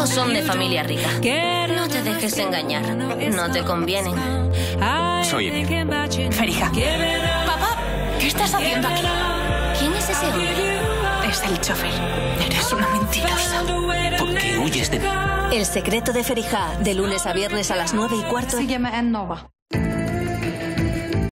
hijos son de familia rica. No te dejes engañar. No te convienen. Soy Emir. Ferija, Papá, ¿qué estás haciendo aquí? ¿quién es ese hombre? Es el chofer. Eres una mentirosa. ¿Por qué huyes de mí? El secreto de Ferijá, de lunes a viernes a las 9 y cuarto Sígueme en Nova.